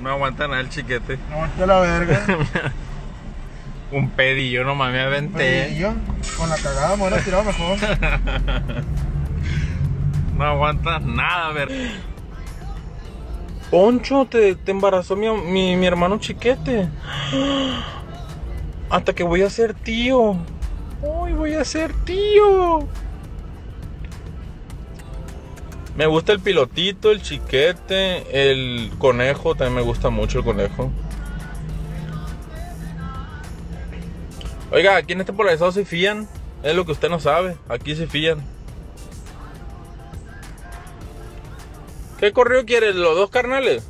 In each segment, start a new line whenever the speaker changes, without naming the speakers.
No aguanta nada el chiquete.
No aguanté la verga.
Un pedillo nomás me aventé.
Y yo, con la cagada me hubiera tirado mejor.
No aguantas nada, ver. Poncho, te, te embarazó mi, mi, mi hermano chiquete. Hasta que voy a ser tío. Uy, voy a ser tío. Me gusta el pilotito, el chiquete, el conejo. También me gusta mucho el conejo. Oiga, aquí en este polarizado se fían. Es lo que usted no sabe. Aquí se fían. ¿Qué correo quieres? ¿Los dos carnales?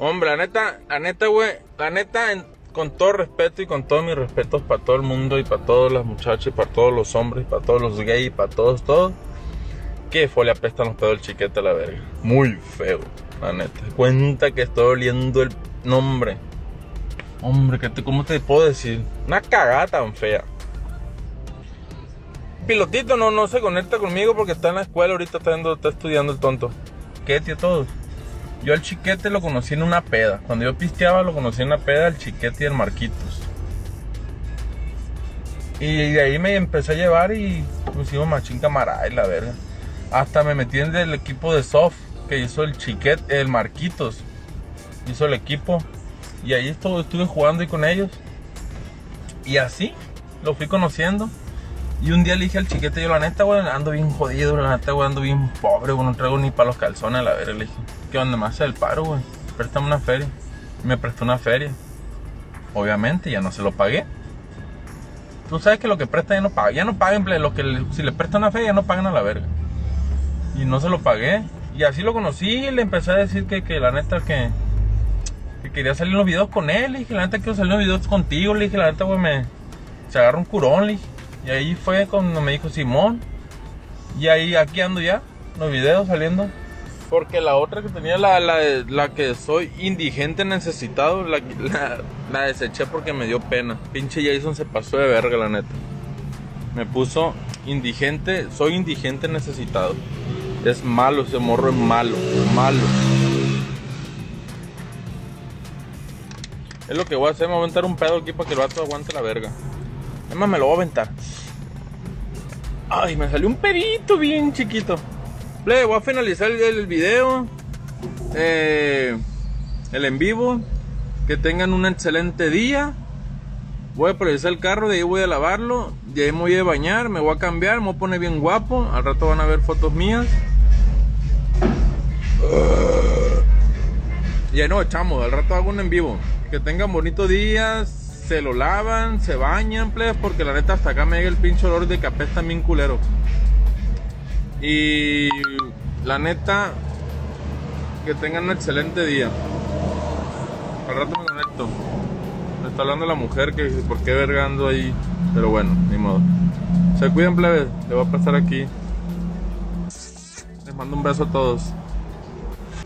Hombre, la neta, la neta, güey, la neta, en- con todo respeto y con todos mis respetos para todo el mundo y para todas las muchachas, y para todos los hombres, y para todos los gays, y para todos, todos, que fue apestan los pedos del chiquete a la verga. Muy feo, la neta. Cuenta que estoy oliendo el nombre. Hombre, ¿qué te, ¿cómo te puedo decir? Una cagada tan fea. Pilotito no, no se conecta conmigo porque está en la escuela ahorita, está, está estudiando el tonto. ¿Qué, tío? Todos. Yo al chiquete lo conocí en una peda. Cuando yo pisteaba lo conocí en una peda, el chiquete y el Marquitos. Y de ahí me empecé a llevar y pusimos machín camarada y la verga. Hasta me metí en el equipo de soft que hizo el chiquete, el Marquitos. Hizo el equipo. Y ahí estuve, estuve jugando ahí con ellos. Y así lo fui conociendo. Y un día le dije al chiquete, yo la neta, güey, ando bien jodido, la neta, güey, ando bien pobre, güey, no traigo ni para los calzones, la verga. Le dije, ¿qué onda? Hace el paro, güey. Préstame una feria. Me prestó una feria. Obviamente, ya no se lo pagué. Tú sabes que lo que presta ya no paga. Ya no paguen, lo que le- si le presta una feria, ya no pagan a la verga. Y no se lo pagué. Y así lo conocí le empecé a decir que, que la neta que, que quería salir en los videos con él. Le dije, la neta quiero salir en los videos contigo. Le dije, la neta, güey, me, se agarra un curón, le dije. Y ahí fue cuando me dijo Simón. Y ahí aquí ando ya, los videos saliendo. Porque la otra que tenía, la, la, la que soy indigente necesitado, la, la, deseché porque me dio pena. Pinche Jason se pasó de verga, la neta. Me puso indigente, soy indigente necesitado. Es malo, ese morro es malo, malo. Es lo que voy a hacer, me voy a aventar un pedo aquí para que el vato aguante la verga. Es más, me lo voy a aventar. Ay, me salió un pedito bien chiquito. Le voy a finalizar el, video. eh, el en vivo. Que tengan un excelente día. Voy a precisar el carro, de ahí voy a lavarlo. De ahí me voy a bañar, me voy a cambiar, me voy a poner bien guapo. Al rato van a ver fotos mías. Y ahí nos echamos, al rato hago un en vivo. Que tengan bonitos días, se lo lavan, se bañan, plebes, porque la neta hasta acá me llega el pinche olor de que apesta bien culero. Y la neta, que tengan un excelente día. Al rato me conecto. Me está hablando la mujer que por qué vergando ahí. Pero bueno, ni modo. Se cuiden, plebes. Le voy a pasar aquí. Les mando un beso a todos.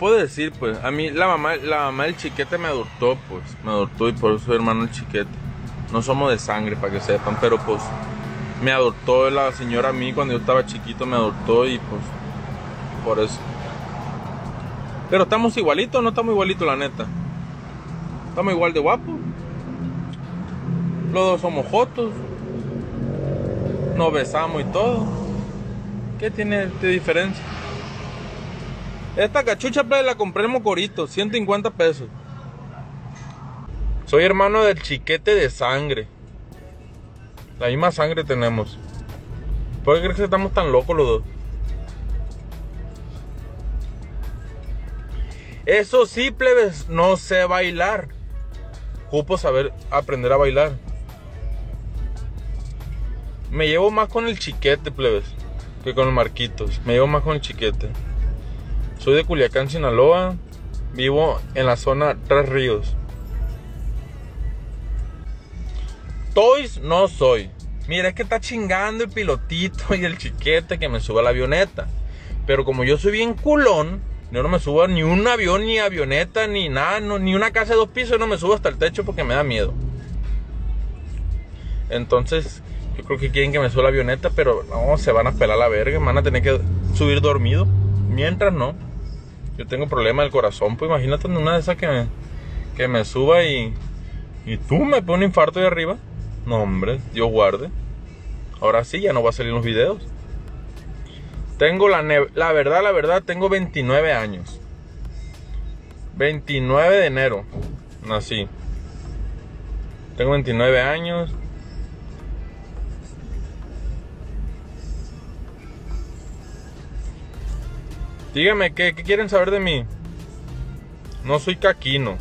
Puedo decir, pues, a mí la mamá, la mamá del chiquete me adoptó, pues, me adoptó y por eso hermano del chiquete. No somos de sangre, para que sepan, pero pues, me adoptó la señora a mí cuando yo estaba chiquito, me adoptó y pues, por eso. Pero estamos igualitos, no estamos igualitos, la neta. Estamos igual de guapos. Los dos somos jotos. Nos besamos y todo. ¿Qué tiene de diferencia? Esta cachucha pues, la compré en Mocorito, 150 pesos. Soy hermano del chiquete de sangre. La misma sangre tenemos. ¿Por qué crees que estamos tan locos los dos? Eso sí, plebes, no sé bailar. Cupo saber aprender a bailar. Me llevo más con el chiquete, plebes, que con el Marquitos. Me llevo más con el chiquete. Soy de Culiacán, Sinaloa. Vivo en la zona Tres Ríos. Toys no soy. Mira, es que está chingando el pilotito y el chiquete que me suba la avioneta. Pero como yo soy bien culón, yo no me subo ni un avión, ni avioneta, ni nada, no- ni una casa de dos pisos, no me subo hasta el techo porque me da miedo. Entonces, yo creo que quieren que me suba la avioneta, pero no, se van a pelar la verga, me van a tener que subir dormido. Mientras no. Yo tengo problema del corazón, pues imagínate una de esas que me, que me suba y, y tú me pones un infarto de arriba. No, hombre, Dios guarde. Ahora sí, ya no va a salir los videos. Tengo la, la verdad, la verdad, tengo 29 años. 29 de enero nací. Tengo 29 años. Dígame, ¿qué, ¿qué, quieren saber de mí? No soy caquino.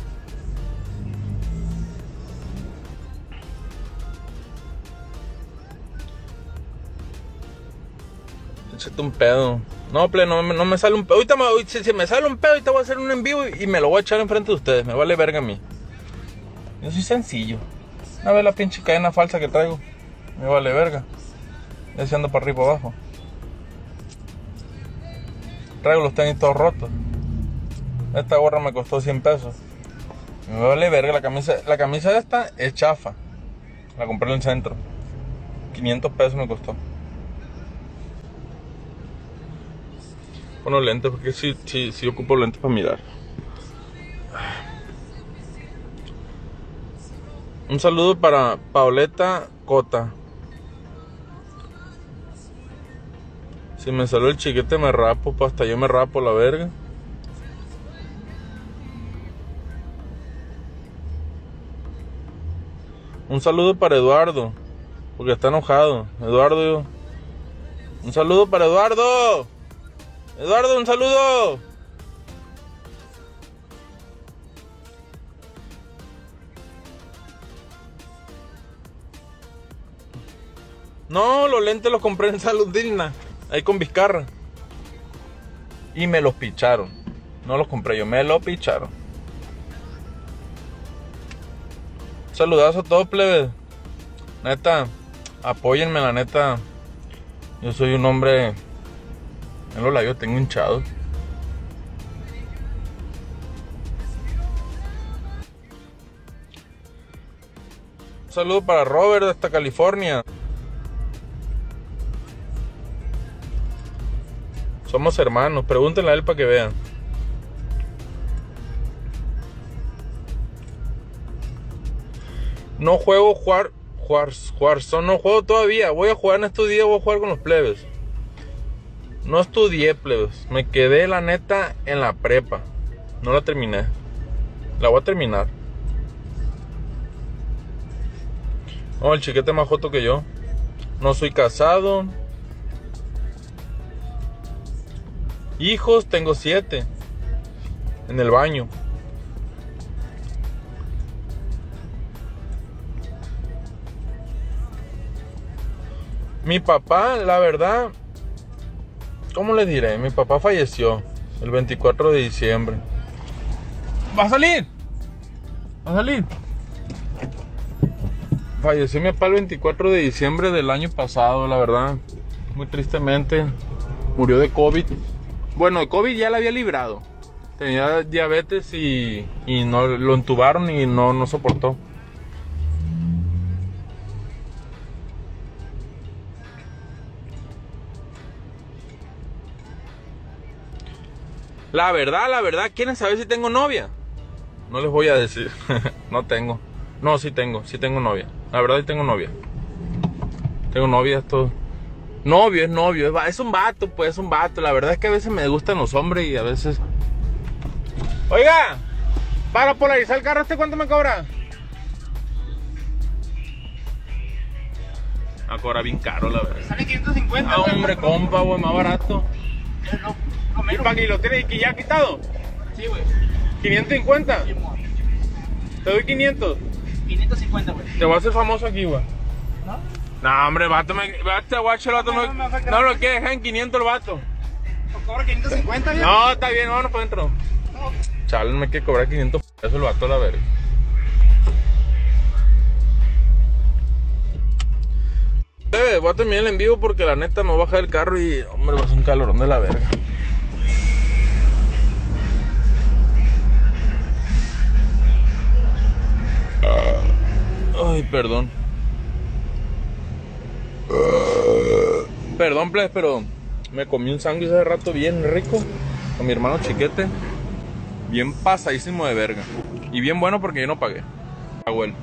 Un pedo. No, ple, no, no, me sale un pedo. Ahorita me, si, me sale un pedo, ahorita voy a hacer un en vivo y, me lo voy a echar enfrente de ustedes. Me vale verga a mí. Yo soy sencillo. A ver la pinche cadena falsa que traigo. Me vale verga. Ya se ando para arriba para abajo. Traigo los tenis todos rotos. Esta gorra me costó 100 pesos. Me vale verga. La camisa, la camisa esta es chafa. La compré en el centro. 500 pesos me costó. Pongo lentes porque sí, sí, sí ocupo lentes para mirar. Un saludo para Pauleta Cota. Si me salió el chiquete me rapo, pues hasta yo me rapo la verga. Un saludo para Eduardo, porque está enojado. Eduardo. Un saludo para Eduardo. Eduardo, un saludo. No, los lentes los compré en Salud Digna, ahí con Vizcarra. Y me los picharon. No los compré yo, me los picharon. Saludazo a todos, plebes. Neta, apóyenme, la neta. Yo soy un hombre en los labios tengo hinchados. Un saludo para Robert de hasta California. Somos hermanos, pregúntenle a él para que vean. No juego jugar, jugar, jugar, no juego todavía. Voy a jugar en estos días, voy a jugar con los plebes. No estudié, plebes. Me quedé, la neta, en la prepa. No la terminé. La voy a terminar. Oh, el chiquete más joto que yo. No soy casado. Hijos, tengo siete. En el baño. Mi papá, la verdad, ¿Cómo les diré? Mi papá falleció el 24 de diciembre. ¿Va a salir? ¿Va a salir? Falleció mi papá el 24 de diciembre del año pasado, la verdad. Muy tristemente. Murió de COVID. Bueno, de COVID ya la había librado. Tenía diabetes y, y no lo entubaron y no, no soportó. La verdad, la verdad, ¿quieren saber si tengo novia? No les voy a decir. no tengo. No, sí tengo, sí tengo novia. La verdad, sí tengo novia. Tengo novia, esto. Novio, es novio. Es, un vato, pues, es un vato. La verdad es que a veces me gustan los hombres y a veces. Oiga, para polarizar el carro, ¿este cuánto me cobra? A cobra bien caro, la verdad.
Sale 550.
Ah, hombre, compa, güey, más barato. ¿Y para lo tienes que ya quitado?
Sí, güey.
¿550? Te doy 500.
550, güey.
Te voy a hacer famoso aquí, güey.
¿No?
No, hombre, vato, me, este guacho, el vato no, no, no, lo quiere dejar en 500 el vato.
cobra 550,
¿bien? No, está bien, vámonos para adentro. No. Chale, me quiere cobrar 500 pesos el vato, la verga. voy a terminar el en vivo porque la neta me baja el carro y, hombre, va a ser un calorón de la verga. Ay, perdón. Perdón, please, pero Me comí un sándwich hace rato bien rico con mi hermano chiquete. Bien pasadísimo de verga. Y bien bueno porque yo no pagué. Él.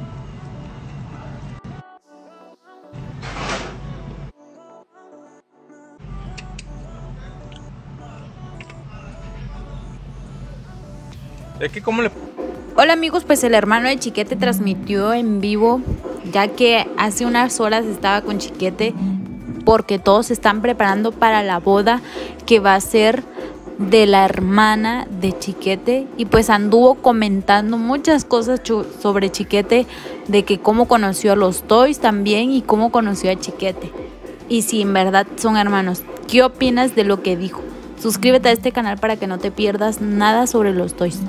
Es que como le...
Hola amigos, pues el hermano de Chiquete transmitió en vivo, ya que hace unas horas estaba con Chiquete, porque todos se están preparando para la boda que va a ser de la hermana de Chiquete y pues anduvo comentando muchas cosas sobre Chiquete, de que cómo conoció a los Toys también y cómo conoció a Chiquete. Y si en verdad son hermanos, ¿qué opinas de lo que dijo? Suscríbete a este canal para que no te pierdas nada sobre los Toys.